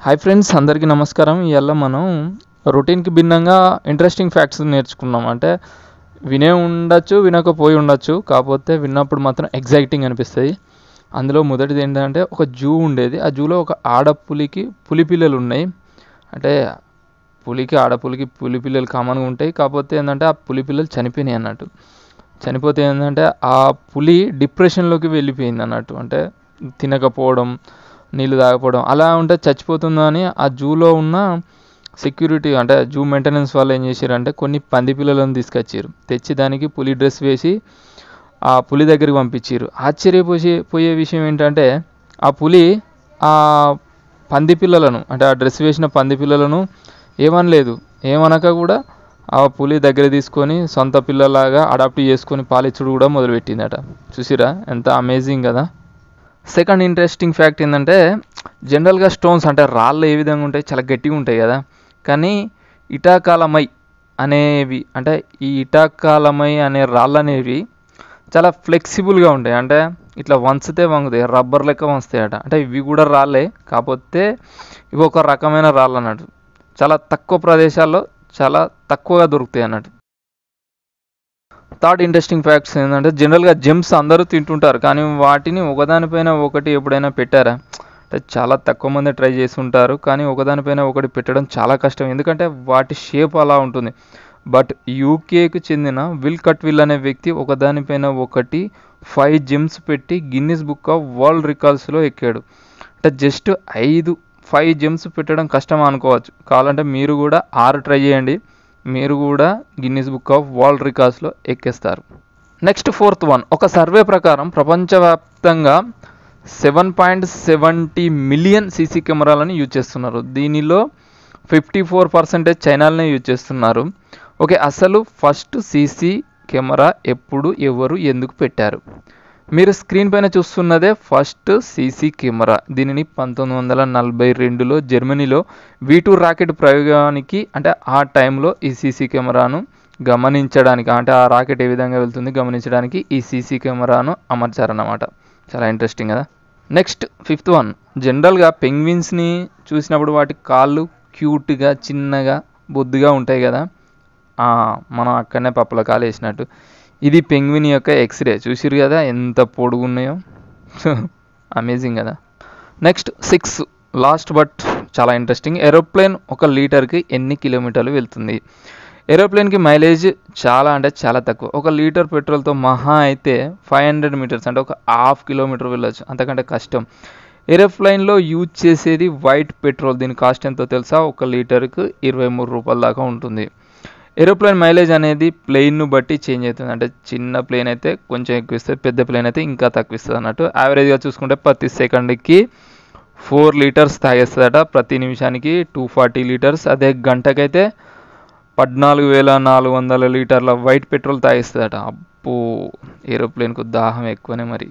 Hi friends అందరికీ నమస్కారం. ఇవాళ మనం రొటీన్కి భిన్నంగా ఇంట్రెస్టింగ్ ఫ్యాక్ట్స్ నేర్చుకున్నాం. అంటే వినే ఉండొచ్చు వినకపోయి ఉండొచ్చు కాకపోతే విన్నప్పుడు మాత్రం ఎగ్జైటింగ్ అనిపిస్తుంది. అందులో మొదటిది ఏంటంటే ఒక జూ ఉండేది. ఆ జూలో ఒక ఆడపులికి పులి పిల్లలు ఉన్నాయి. అంటే పులికి ఆడపులికి పులి పిల్లలు కామన్గా ఉంటాయి. కాకపోతే ఏంటంటే ఆ పులి పిల్లలు చనిపోయినాయి అన్నట్టు. చనిపోతే ఏంటంటే ఆ పులి డిప్రెషన్లోకి వెళ్ళిపోయింది అన్నట్టు. అంటే తినకపోవడం నీళ్ళు తాగకపోవడం. అలా ఉంటే చచ్చిపోతుందని ఆ జూలో ఉన్న సెక్యూరిటీ అంటే జూ మెయింటెనెన్స్ వాళ్ళు ఏం చేశారంటే కొన్ని పంది పిల్లలను తీసుకొచ్చారు. తెచ్చి దానికి పులి డ్రెస్ వేసి ఆ పులి దగ్గరికి పంపించారు. ఆశ్చర్యపోసే పోయే విషయం ఏంటంటే ఆ పులి ఆ పంది పిల్లలను అంటే ఆ డ్రెస్ వేసిన పంది పిల్లలను ఏమనలేదు. ఏమనక కూడా ఆ పులి దగ్గర తీసుకొని సొంత పిల్లలాగా అడాప్ట్ చేసుకొని పాలిచ్చుడు కూడా మొదలుపెట్టిందట. చూసిరా? ఎంత అమేజింగ్ కదా. సెకండ్ ఇంట్రెస్టింగ్ ఫ్యాక్ట్ ఏంటంటే జనరల్గా స్టోన్స్ అంటే రాళ్ళు ఏ విధంగా ఉంటాయి? చాలా గట్టిగా ఉంటాయి కదా. కానీ ఇటాకాలమై అనేవి అంటే ఈ ఇటాకాలమై అనే రాళ్ళు అనేవి చాలా ఫ్లెక్సిబుల్గా ఉంటాయి. అంటే ఇట్లా వంచితే వంగుతాయి రబ్బర్ లెక్క వంచుతాయట. అంటే ఇవి కూడా రాళ్ళే కాకపోతే ఇవి ఒక రకమైన రాళ్ళు అన్నట్టు. చాలా తక్కువ ప్రదేశాల్లో చాలా తక్కువగా దొరుకుతాయి అన్నట్టు. థర్డ్ ఇంట్రెస్టింగ్ ఫ్యాక్ట్స్ ఏంటంటే జనరల్గా జెమ్స్ అందరూ తింటుంటారు కానీ వాటిని ఒకదానిపైన ఒకటి ఎప్పుడైనా పెట్టారా? అంటే చాలా తక్కువ మంది ట్రై చేసి ఉంటారు కానీ ఒకదానిపైన ఒకటి పెట్టడం చాలా కష్టం. ఎందుకంటే వాటి షేప్ అలా ఉంటుంది. బట్ యూకేకి చెందిన విల్ కట్విల్ అనే వ్యక్తి ఒకదానిపైన ఒకటి ఫైవ్ జెమ్స్ పెట్టి గిన్నిస్ బుక్ ఆఫ్ వరల్డ్ రికార్డ్స్లో ఎక్కాడు. అంటే జస్ట్ ఐదు ఫైవ్ జెమ్స్ పెట్టడం కష్టం అనుకోవచ్చు. కావాలంటే మీరు కూడా ఆరు ట్రై చేయండి. మీరు కూడా గిన్నీస్ బుక్ ఆఫ్ వరల్డ్ రికార్డ్స్లో ఎక్కేస్తారు. నెక్స్ట్ ఫోర్త్ వన్ ఒక సర్వే ప్రకారం ప్రపంచవ్యాప్తంగా seven point seventy million CC కెమెరాలను యూజ్ చేస్తున్నారు. దీనిలో ఫిఫ్టీ ఫోర్ పర్సెంటేజ్ చైనాలనే యూజ్ చేస్తున్నారు. ఓకే అసలు ఫస్ట్ సీసీ కెమెరా ఎప్పుడు ఎవరు ఎందుకు పెట్టారు? మీరు స్క్రీన్ పైన చూస్తున్నదే ఫస్ట్ సీసీ కెమెరా. దీనిని పంతొమ్మిది వందల నలభై రెండులో జర్మనీలో వీ టూ రాకెట్ ప్రయోగానికి అంటే ఆ టైంలో ఈ సీసీ కెమెరాను గమనించడానికి అంటే ఆ రాకెట్ ఏ విధంగా వెళ్తుంది గమనించడానికి ఈ సీసీ కెమెరాను అమర్చారన్నమాట. చాలా ఇంట్రెస్టింగ్ కదా? నెక్స్ట్ ఫిఫ్త్ వన్ జనరల్గా పెంగ్విన్స్ని చూసినప్పుడు వాటి కాళ్ళు క్యూట్గా చిన్నగా బొద్దుగా ఉంటాయి కదా? మనం అక్కడనే పప్పుల కాలు వేసినట్టు ఇది పెంగ్విన్ యొక్క ఎక్స్రే చూసిరు కదా ఎంత పొడుగున్నాయో? అమేజింగ్ కదా. నెక్స్ట్ సిక్స్ లాస్ట్ బట్ చాలా ఇంట్రెస్టింగ్ ఏరోప్లేన్ ఒక లీటర్కి ఎన్ని కిలోమీటర్లు వెళ్తుంది? ఏరోప్లేన్కి మైలేజ్ చాలా అంటే చాలా తక్కువ. ఒక లీటర్ పెట్రోల్తో మహా అయితే ఫైవ్ హండ్రెడ్ మీటర్స్ అంటే ఒక హాఫ్ కిలోమీటర్ వెళ్ళొచ్చు. అంతకంటే కష్టం. ఏరోప్లైన్లో యూజ్ చేసేది వైట్ పెట్రోల్ దీని కాస్ట్ ఎంతో తెలుసా? ఒక లీటర్కి ఇరవై మూడు రూపాయల దాకా ఉంటుంది. ఏరోప్లేన్ మైలేజ్ అనేది ప్లెయిన్ను బట్టి చేంజ్ అవుతుంది. అంటే చిన్న ప్లేన్ అయితే కొంచెం ఎక్కువ ఇస్తుంది పెద్ద ప్లేన్ అయితే ఇంకా తక్కువ ఇస్తుంది అన్నట్టు యావరేజ్గా చూసుకుంటే ప్రతి సెకండ్కి ఫోర్ లీటర్స్ తాగేస్తుందట ప్రతి నిమిషానికి టూ ఫార్టీ లీటర్స్. అదే గంటకైతే పద్నాలుగు వేల నాలుగు వందల లీటర్ల వైట్ పెట్రోల్ తాగిస్తుందట. అప్పు ఏరోప్లేన్కు దాహం ఎక్కువనే మరి.